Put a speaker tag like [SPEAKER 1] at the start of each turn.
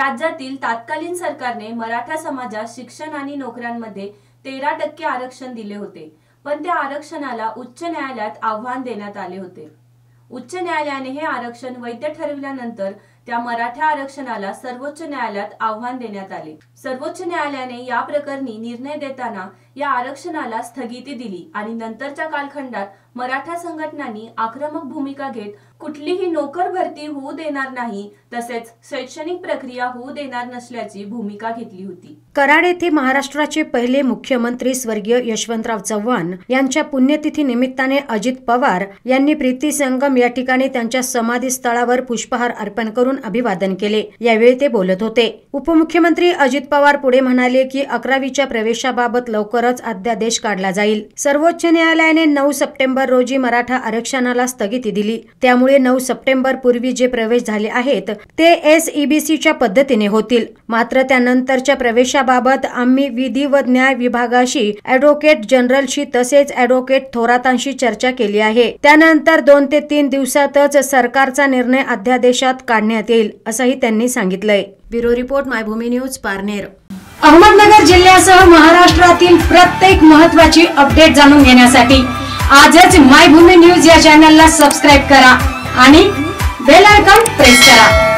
[SPEAKER 1] राज्यातील तात्कालीन सरकारने मराठा समाजात शिक्षण आणि नोकऱ्यांमध्ये तेरा टक्के आरक्षण दिले होते. पण त्या आरक्षणाला उच्च न्यायालयात आव्हान देण्यात आले होते. उच्च न्यायालयाने हे आरक्षण वैध ठरविल्यानंतर त्या मराठा आरक्षणाला सर्वोच्च न्यायालयात आव्हान देण्यात आले. सर्वोच्च न्यायालयाने या प्रकरणी निर्णय देताना या आरक्षणाला स्थगिती दिली आणि नंतरच्या कालखंडात मराठा संघटनांनी आक्रमक भूमिका घेत कुठलीही नोकर भरती होऊ देणार नाही तसेच शैक्षणिक प्रक्रिया होऊ देणार नसल्याची भूमिका घेतली होती.
[SPEAKER 2] कराड येथे महाराष्ट्राचे पहिले मुख्यमंत्री स्वर्गीय यशवंतराव चव्हाण यांच्या पुण्यतिथी निमित्ताने अजित पवार यांनी प्रीती संगम या ठिकाणी त्यांच्या समाधी स्थळावर पुष्पहार अर्पण करून अभिवादन केले. यावेळी ते बोलत होते. उपमुख्यमंत्री अजित पवार पुढे म्हणाले की अकरावीच्या प्रवेशाबाबत लवकरच अध्यादेश काढला जाईल. सर्वोच्च न्यायालयाने नऊ सप्टेंबर रोजी मराठा आरक्षणाला स्थगिती दिली. त्यामुळे नऊ सप्टेंबर पूर्वी जे प्रवेश झाले आहेत ते एस ईबीसीच्या पद्धतीने होतील. मात्र त्यानंतरच्या प्रवेशाबाबत आम्ही विधी व न्याय विभागाशी ऍडव्होकेट जनरलशी तसेच ऍडव्होकेट थोरातांशी चर्चा केली आहे. त्यानंतर दोन ते तीन दिवसातच सरकारचा निर्णय अध्यादेशात काढण्यात येईल असंही त्यांनी सांगितलंय. Bureau report Maybhumi news Parner. Ahmednagar जिल्ह्यासह महाराष्ट्रातील प्रत्येक महत्त्वाची अपडेट जाणून घेण्यासाठी आजच मायभूमी न्यूज या चॅनलला सबस्क्राईब करा आणि बेल आयकॉन प्रेस करा.